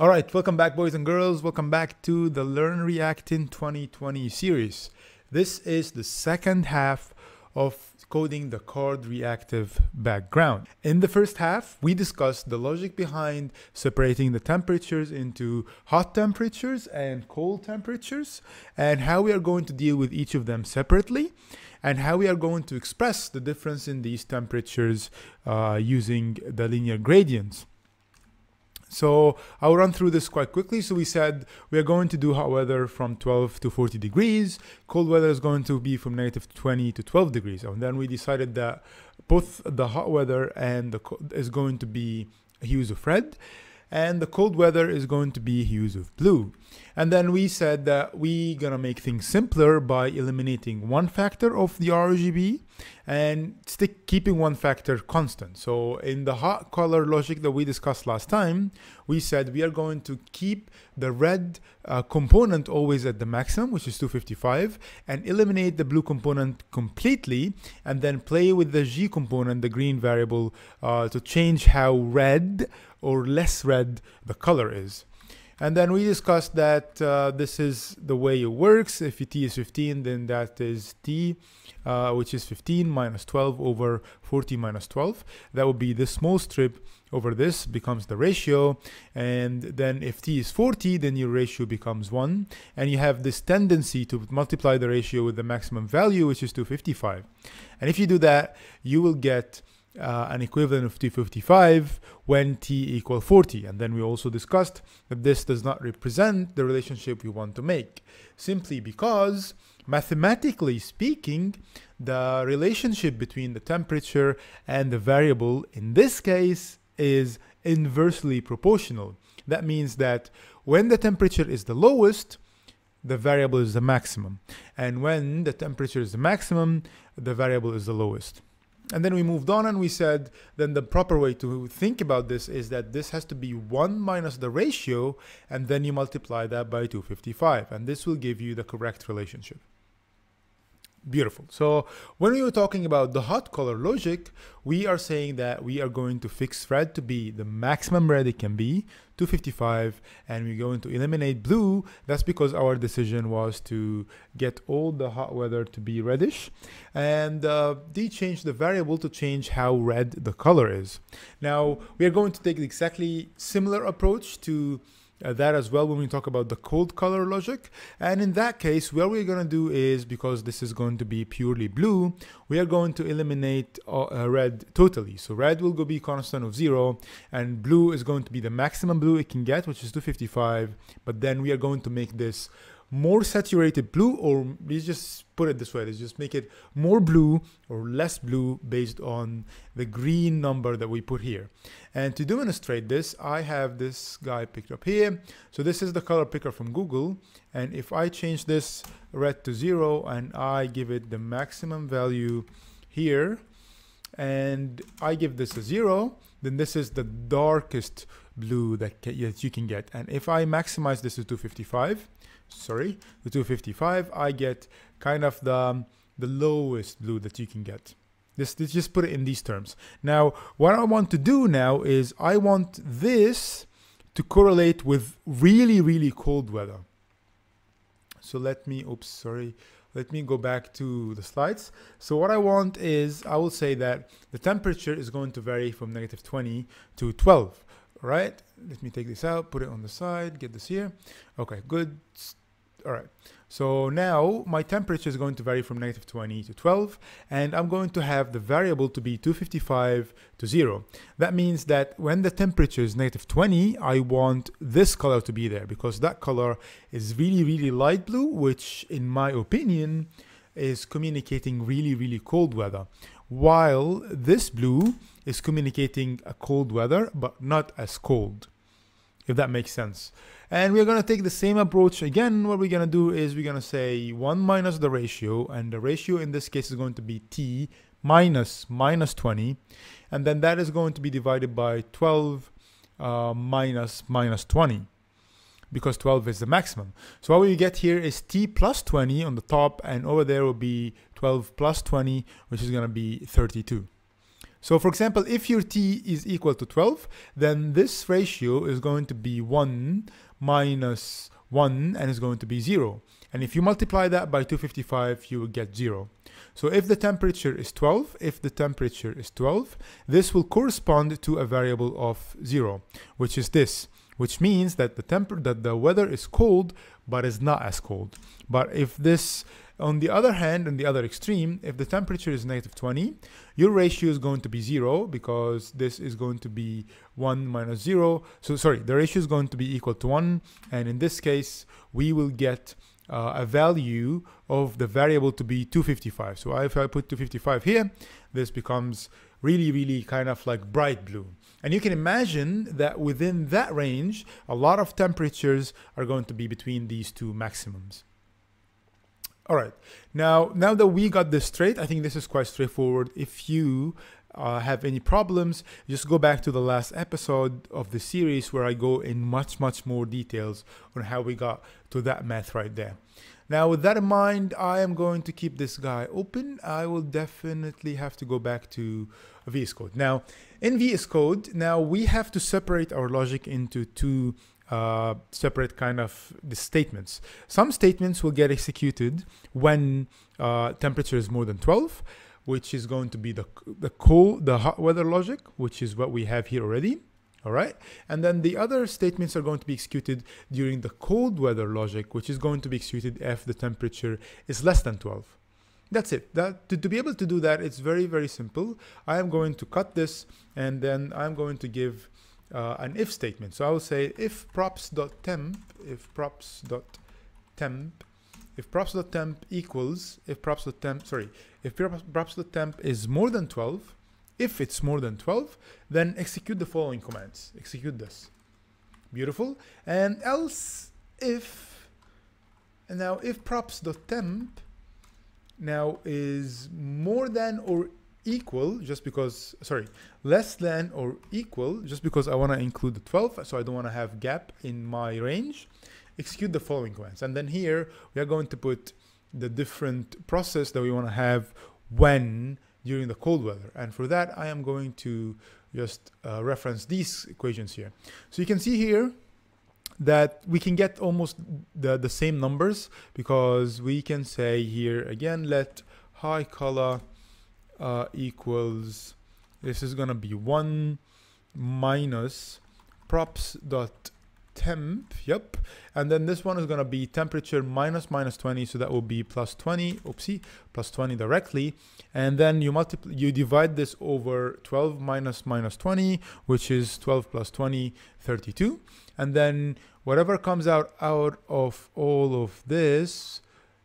All right, welcome back, boys and girls. Welcome back to the Learn React in 2020 series. This is the second half of coding the card reactive background. In the first half, we discussed the logic behind separating the temperatures into hot temperatures and cold temperatures, and how we are going to deal with each of them separately, and how we are going to express the difference in these temperatures uh, using the linear gradients. So I'll run through this quite quickly. So we said we are going to do hot weather from 12 to 40 degrees. Cold weather is going to be from negative 20 to 12 degrees. And then we decided that both the hot weather and the cold is going to be hues of red and the cold weather is going to be hues of blue. And then we said that we're gonna make things simpler by eliminating one factor of the RGB and stick keeping one factor constant. So in the hot color logic that we discussed last time, we said we are going to keep the red uh, component always at the maximum, which is 255, and eliminate the blue component completely, and then play with the G component, the green variable, uh, to change how red or less red the color is. And then we discussed that uh, this is the way it works. If t is 15, then that is t, uh, which is 15 minus 12 over 40 minus 12. That would be the small strip over this becomes the ratio. And then if t is 40, then your ratio becomes 1. And you have this tendency to multiply the ratio with the maximum value, which is 255. And if you do that, you will get uh, an equivalent of 255 when t equal 40 and then we also discussed that this does not represent the relationship we want to make simply because mathematically speaking the relationship between the temperature and the variable in this case is inversely proportional. That means that when the temperature is the lowest the variable is the maximum. And when the temperature is the maximum the variable is the lowest and then we moved on and we said, then the proper way to think about this is that this has to be 1 minus the ratio, and then you multiply that by 255. And this will give you the correct relationship. Beautiful. So when we were talking about the hot color logic, we are saying that we are going to fix red to be the maximum red it can be, 255, and we're going to eliminate blue. That's because our decision was to get all the hot weather to be reddish. And uh, they changed the variable to change how red the color is. Now, we are going to take exactly similar approach to that as well when we talk about the cold color logic. And in that case, what we're going to do is, because this is going to be purely blue, we are going to eliminate uh, uh, red totally. So red will go be constant of zero, and blue is going to be the maximum blue it can get, which is 255. But then we are going to make this more saturated blue or let's just put it this way let's just make it more blue or less blue based on the green number that we put here. And to demonstrate this I have this guy picked up here. So this is the color picker from Google. And if I change this red to zero and I give it the maximum value here and I give this a zero then this is the darkest blue that, that you can get. And if I maximize this to 255 sorry, the 255, I get kind of the, the lowest blue that you can get. This, this just put it in these terms. Now, what I want to do now is I want this to correlate with really, really cold weather. So let me, oops, sorry. Let me go back to the slides. So what I want is, I will say that the temperature is going to vary from negative 20 to 12, right? Let me take this out, put it on the side, get this here. Okay, good all right. So now my temperature is going to vary from negative 20 to 12, and I'm going to have the variable to be 255 to 0. That means that when the temperature is negative 20, I want this color to be there because that color is really, really light blue, which in my opinion is communicating really, really cold weather. While this blue is communicating a cold weather, but not as cold, if that makes sense. And we're going to take the same approach again. What we're going to do is we're going to say 1 minus the ratio. And the ratio in this case is going to be t minus minus 20. And then that is going to be divided by 12 uh, minus minus 20 because 12 is the maximum. So what we get here is t plus 20 on the top and over there will be 12 plus 20 which is going to be 32. So for example, if your t is equal to 12, then this ratio is going to be 1 minus 1 and is going to be 0. And if you multiply that by 255, you will get 0. So if the temperature is 12, if the temperature is 12, this will correspond to a variable of 0, which is this, which means that the temper that the weather is cold but is not as cold. But if this on the other hand, in the other extreme, if the temperature is negative 20, your ratio is going to be 0 because this is going to be 1 minus 0. So sorry, the ratio is going to be equal to 1. And in this case, we will get uh, a value of the variable to be 255. So if I put 255 here, this becomes really, really kind of like bright blue. And you can imagine that within that range, a lot of temperatures are going to be between these two maximums. All right, now now that we got this straight, I think this is quite straightforward. If you uh, have any problems, just go back to the last episode of the series where I go in much, much more details on how we got to that math right there. Now, with that in mind, I am going to keep this guy open. I will definitely have to go back to VS Code. Now, in VS Code, now we have to separate our logic into two uh, separate kind of the statements. Some statements will get executed when uh, temperature is more than 12, which is going to be the the cold the hot weather logic, which is what we have here already. All right, and then the other statements are going to be executed during the cold weather logic, which is going to be executed if the temperature is less than 12. That's it. That to, to be able to do that, it's very very simple. I am going to cut this, and then I'm going to give uh, an if statement. So I will say if props.temp, if props.temp, if props.temp equals, if props.temp, sorry, if props.temp is more than 12, if it's more than 12, then execute the following commands. Execute this. Beautiful. And else if, and now if props.temp now is more than or equal just because sorry less than or equal just because I want to include the 12 so I don't want to have gap in my range execute the following commands and then here we are going to put the different process that we want to have when during the cold weather. And for that I am going to just uh, reference these equations here. So you can see here that we can get almost the, the same numbers because we can say here again let high color uh, equals this is gonna be one minus props dot temp yep and then this one is going to be temperature minus minus 20 so that will be plus 20 oopsie plus 20 directly. And then you multiply you divide this over 12 minus minus 20 which is 12 plus 20 32 and then whatever comes out out of all of this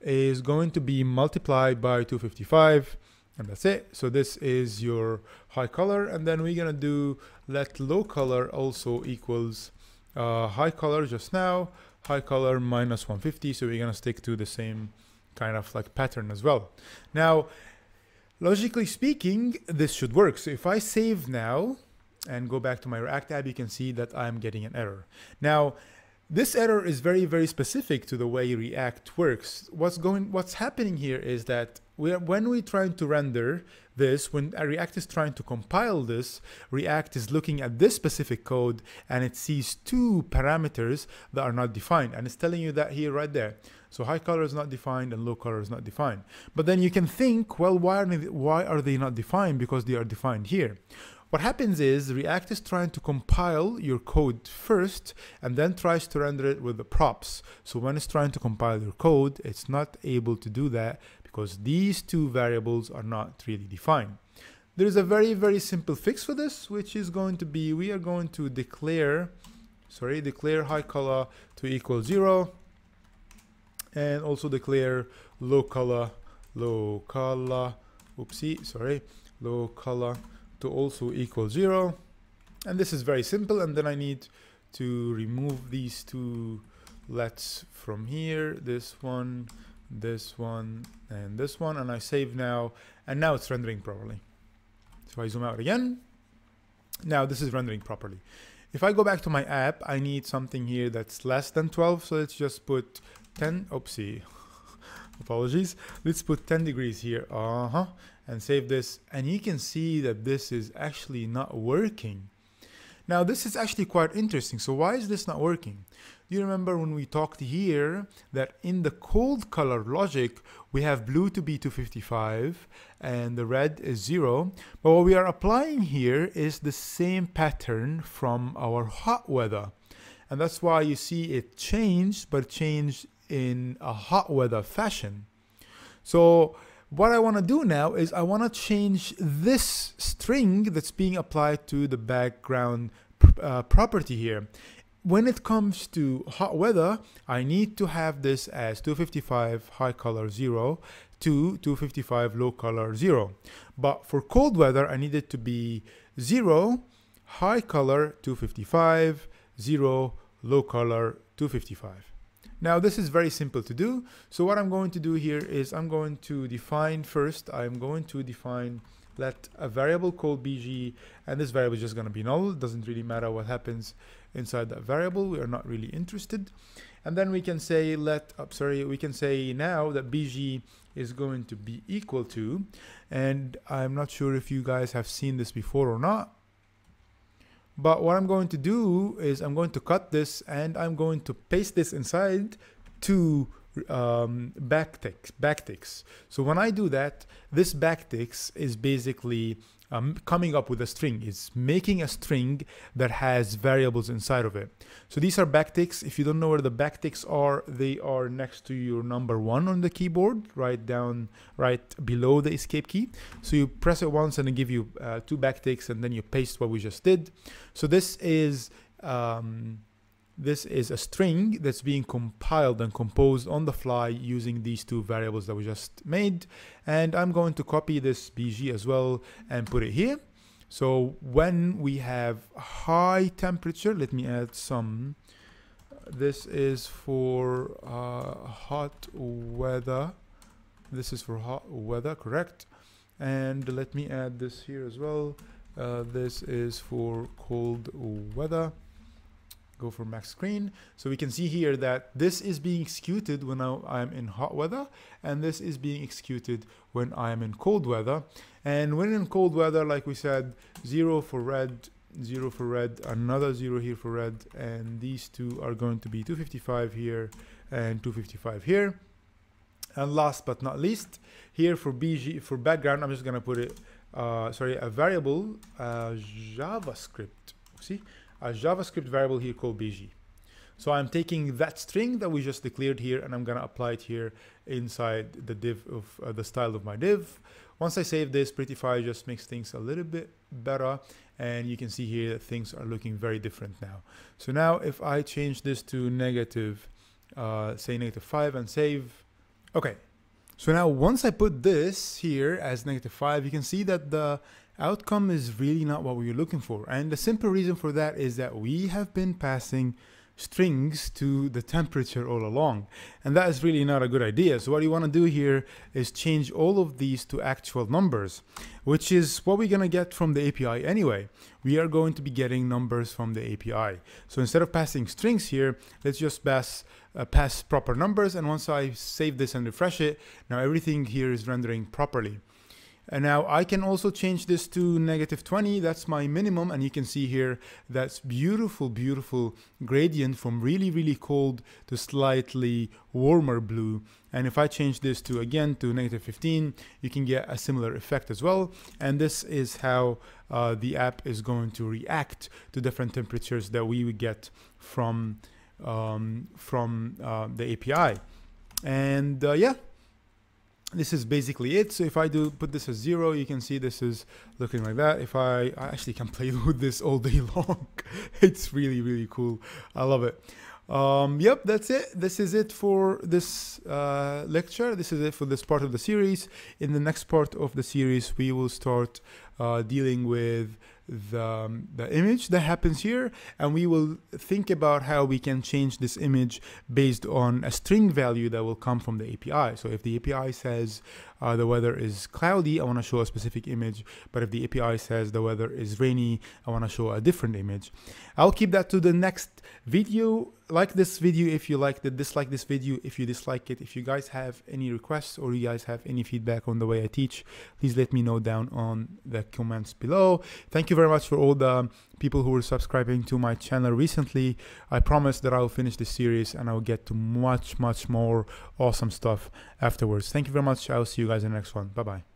is going to be multiplied by 255 and that's it. So this is your high color. And then we're gonna do let low color also equals uh, high color just now high color minus 150 so we're gonna stick to the same kind of like pattern as well. Now logically speaking this should work. So if I save now and go back to my React app you can see that I'm getting an error. Now this error is very, very specific to the way React works. What's going, what's happening here is that when we're trying to render this, when React is trying to compile this, React is looking at this specific code and it sees two parameters that are not defined. And it's telling you that here right there. So high color is not defined and low color is not defined. But then you can think, well, why are they, why are they not defined? Because they are defined here. What happens is React is trying to compile your code first and then tries to render it with the props. So when it's trying to compile your code, it's not able to do that because these two variables are not really defined. There is a very, very simple fix for this, which is going to be, we are going to declare, sorry, declare high color to equal zero and also declare low color, low color, oopsie, sorry, low color to also equal zero. And this is very simple. And then I need to remove these two lets from here, this one, this one, and this one. And I save now, and now it's rendering properly. So I zoom out again. Now this is rendering properly. If I go back to my app, I need something here that's less than 12. So let's just put 10, oopsie, apologies. Let's put 10 degrees here. Uh-huh and save this and you can see that this is actually not working. Now this is actually quite interesting. So why is this not working? You remember when we talked here that in the cold color logic, we have blue to be 255 and the red is zero. But what we are applying here is the same pattern from our hot weather. And that's why you see it changed, but changed in a hot weather fashion. So what I want to do now is I want to change this string that's being applied to the background uh, property here when it comes to hot weather, I need to have this as 255 high color 0 to 255 low color 0. But for cold weather, I need it to be 0, high color 255, 0, low color 255. Now this is very simple to do. So what I'm going to do here is I'm going to define first, I'm going to define let a variable called bg and this variable is just going to be null. It doesn't really matter what happens inside that variable. We are not really interested. And then we can say let, oh, sorry, we can say now that bg is going to be equal to, and I'm not sure if you guys have seen this before or not, but what I'm going to do is I'm going to cut this and I'm going to paste this inside to um, backticks, backticks. So when I do that, this backticks is basically um, coming up with a string. It's making a string that has variables inside of it. So these are backticks. If you don't know where the backticks are, they are next to your number one on the keyboard, right down, right below the escape key. So you press it once and it give you uh, two backticks and then you paste what we just did. So this is um, this is a string that's being compiled and composed on the fly using these two variables that we just made. And I'm going to copy this BG as well and put it here. So when we have high temperature, let me add some. This is for uh, hot weather. This is for hot weather, correct? And let me add this here as well. Uh, this is for cold weather go for max screen. So we can see here that this is being executed when I'm in hot weather and this is being executed when I'm in cold weather. And when in cold weather, like we said, zero for red, zero for red, another zero here for red, and these two are going to be 255 here and 255 here. And last but not least, here for BG, for background, I'm just gonna put it, uh, sorry, a variable, uh, JavaScript, see? A JavaScript variable here called bg. So I'm taking that string that we just declared here and I'm gonna apply it here inside the div of uh, the style of my div. Once I save this, Prettyfy just makes things a little bit better and you can see here that things are looking very different now. So now if I change this to negative, uh, say negative five and save, okay. So now once I put this here as negative five, you can see that the outcome is really not what we were looking for. And the simple reason for that is that we have been passing strings to the temperature all along. And that is really not a good idea. So what you want to do here is change all of these to actual numbers, which is what we're going to get from the API anyway. We are going to be getting numbers from the API. So instead of passing strings here, let's just pass uh, pass proper numbers. And once I save this and refresh it, now everything here is rendering properly. And now I can also change this to negative 20. That's my minimum. And you can see here, that's beautiful, beautiful gradient from really, really cold to slightly warmer blue. And if I change this to again to negative 15, you can get a similar effect as well. And this is how uh, the app is going to react to different temperatures that we would get from, um, from uh, the API. And uh, yeah, this is basically it. So if I do put this as zero, you can see this is looking like that. If I, I actually can play with this all day long. it's really, really cool. I love it. Um, yep, that's it. This is it for this uh, lecture. This is it for this part of the series. In the next part of the series, we will start uh, dealing with the, um, the image that happens here and we will think about how we can change this image based on a string value that will come from the API. So if the API says uh, the weather is cloudy, I want to show a specific image. But if the API says the weather is rainy, I want to show a different image. I'll keep that to the next video. Like this video if you liked it, dislike this video if you dislike it. If you guys have any requests or you guys have any feedback on the way I teach, please let me know down on the comments below. Thank you very much for all the people who were subscribing to my channel recently. I promise that I will finish this series and I will get to much, much more awesome stuff afterwards. Thank you very much. I will see you guys in the next one. Bye bye.